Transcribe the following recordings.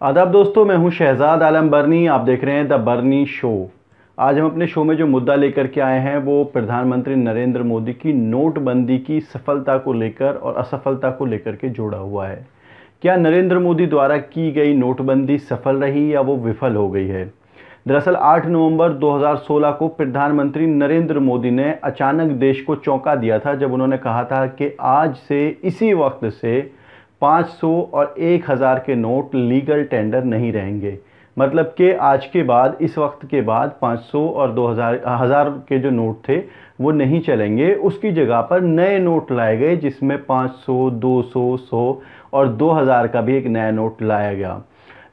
आदाब दोस्तों, मैं हूँ शहजाद आलम बर्नी। आप देख रहे हैं द बर्नी शो। आज हम अपने शो में जो मुद्दा लेकर के आए हैं, वो प्रधानमंत्री नरेंद्र मोदी की नोटबंदी की सफलता को लेकर और असफलता को लेकर के जोड़ा हुआ है। क्या नरेंद्र मोदी द्वारा की गई नोटबंदी सफल रही या वो विफल हो गई है? दरअसल 8 नवंबर 2016 को प्रधानमंत्री नरेंद्र मोदी ने अचानक देश को चौंका दिया था, जब उन्होंने कहा था कि आज से इसी वक्त से 500 और 1000 के नोट लीगल टेंडर नहीं रहेंगे। मतलब कि आज के बाद इस वक्त के बाद 500 और 2000 हज़ार के जो नोट थे वो नहीं चलेंगे। उसकी जगह पर नए नोट लाए गए जिसमें 500, 200, 100 और 2000 का भी एक नया नोट लाया गया।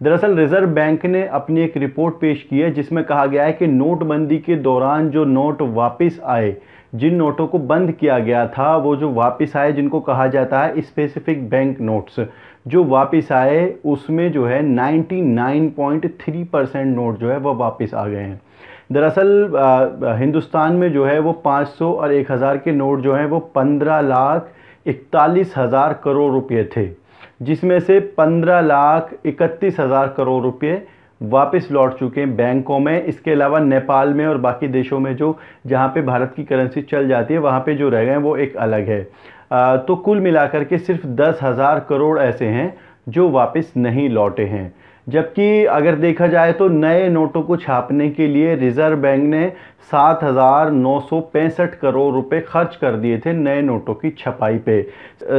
दरअसल रिज़र्व बैंक ने अपनी एक रिपोर्ट पेश की है जिसमें कहा गया है कि नोटबंदी के दौरान जो नोट वापस आए जिन नोटों को बंद किया गया था, वो जो वापस आए, जिनको कहा जाता है स्पेसिफिक बैंक नोट्स जो वापस आए, उसमें जो है 99.3 परसेंट नोट जो है, वो वापस आ गए हैं। दरअसल हिंदुस्तान में जो है, वो 500 और 1000 के नोट जो हैं, वो 15 लाख इकतालीस हज़ार करोड़ रुपए थे, जिसमें से 15 लाख इकतीस हज़ार करोड़ रुपए वापस लौट चुके हैं बैंकों में। इसके अलावा नेपाल में और बाकी देशों में जो जहाँ पे भारत की करेंसी चल जाती है वहाँ पे जो रह गए वो एक अलग है। आ, तो कुल मिलाकर के सिर्फ़ दस हज़ार करोड़ ऐसे हैं जो वापस नहीं लौटे हैं। जबकि अगर देखा जाए तो नए नोटों को छापने के लिए रिज़र्व बैंक ने सात हज़ार नौ सौ पैंसठ करोड़ रुपए खर्च कर दिए थे नए नोटों की छपाई पे।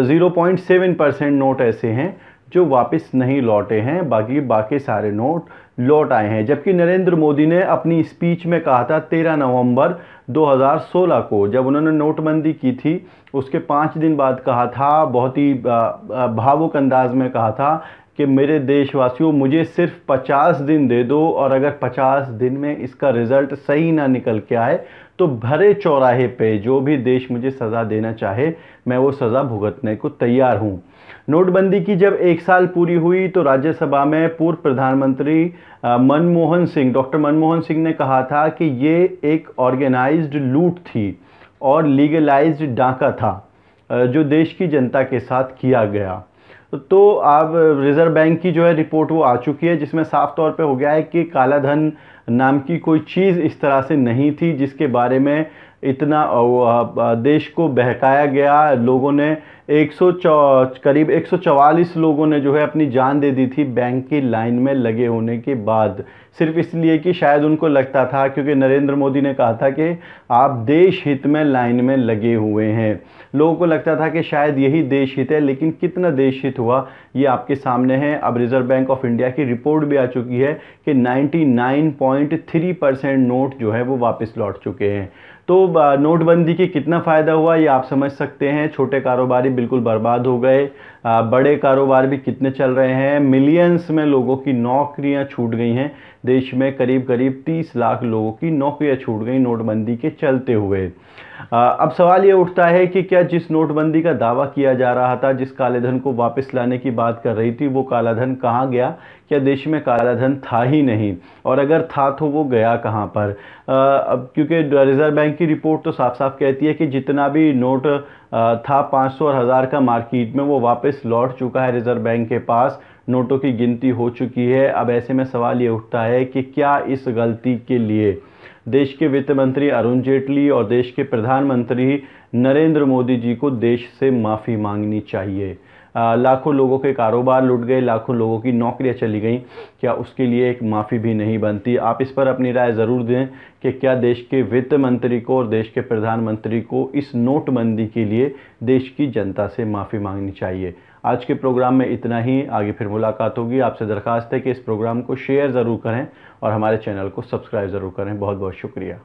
Zero point seven percent note ऐसे हैं जो वापस नहीं लौटे हैं, बाकी बाकी सारे नोट लौट आए हैं। जबकि नरेंद्र मोदी ने अपनी स्पीच में कहा था 13 नवंबर 2016 को, जब उन्होंने नोटबंदी की थी, उसके पाँच दिन बाद कहा था, बहुत ही भावुक अंदाज में कहा था कि मेरे देशवासियों, मुझे सिर्फ़ 50 दिन दे दो और अगर 50 दिन में इसका रिज़ल्ट सही ना निकल के आए तो भरे चौराहे पे जो भी देश मुझे सज़ा देना चाहे, मैं वो सज़ा भुगतने को तैयार हूँ। नोटबंदी की जब एक साल पूरी हुई तो राज्यसभा में पूर्व प्रधानमंत्री मनमोहन सिंह, डॉक्टर मनमोहन सिंह ने कहा था कि ये एक ऑर्गेनाइज्ड लूट थी और लीगलाइज्ड डाका था जो देश की जनता के साथ किया गया। तो अब रिज़र्व बैंक की जो है रिपोर्ट वो आ चुकी है, जिसमें साफ़ तौर पे हो गया है कि काला धन नाम की कोई चीज़ इस तरह से नहीं थी, जिसके बारे में इतना देश को बहकाया गया। लोगों ने 100 करीब 144 लोगों ने जो है अपनी जान दे दी थी बैंक की लाइन में लगे होने के बाद। सिर्फ़ इसलिए कि शायद उनको लगता था, क्योंकि नरेंद्र मोदी ने कहा था कि आप देश हित में लाइन में लगे हुए हैं। लोगों को लगता था कि शायद यही देश हित है, लेकिन कितना देश हित हुआ, ये आपके सामने है। अब रिज़र्व बैंक ऑफ़ इंडिया की रिपोर्ट भी आ चुकी है कि 99.3 परसेंट नोट जो है वो वापस लौट चुके हैं। तो नोटबंदी के कितना फ़ायदा हुआ ये आप समझ सकते हैं। छोटे कारोबारी बिल्कुल बर्बाद हो गए। बड़े कारोबार भी कितने चल रहे हैं। मिलियंस में लोगों की नौकरियाँ छूट गई हैं। देश में करीब करीब 30 लाख लोगों की नौकरियाँ छूट गई नोटबंदी के चलते हुए। अब सवाल ये उठता है कि क्या जिस नोटबंदी का दावा किया जा रहा था, जिस काले धन को वापस लाने की बात कर रही थी, वो काला धन कहाँ गया? क्या देश में काला धन था ही नहीं? और अगर था तो वो गया कहाँ पर? अब क्योंकि रिज़र्व बैंक की रिपोर्ट तो साफ़ साफ़ कहती है कि जितना भी नोट था 500 और हज़ार का मार्केट में, वो वापस लौट चुका है रिज़र्व बैंक के पास। नोटों की गिनती हो चुकी है। अब ऐसे में सवाल ये उठता है कि क्या इस गलती के लिए देश के वित्त मंत्री अरुण जेटली और देश के प्रधानमंत्री नरेंद्र मोदी जी को देश से माफ़ी मांगनी चाहिए। लाखों लोगों के कारोबार लुट गए, लाखों लोगों की नौकरियाँ चली गई। क्या उसके लिए एक माफ़ी भी नहीं बनती? आप इस पर अपनी राय ज़रूर दें कि क्या देश के वित्त मंत्री को और देश के प्रधानमंत्री को इस नोटबंदी के लिए देश की जनता से माफ़ी मांगनी चाहिए। आज के प्रोग्राम में इतना ही। आगे फिर मुलाकात होगी। आपसे दरख्वास्त है कि इस प्रोग्राम को शेयर ज़रूर करें और हमारे चैनल को सब्सक्राइब ज़रूर करें। बहुत बहुत शुक्रिया।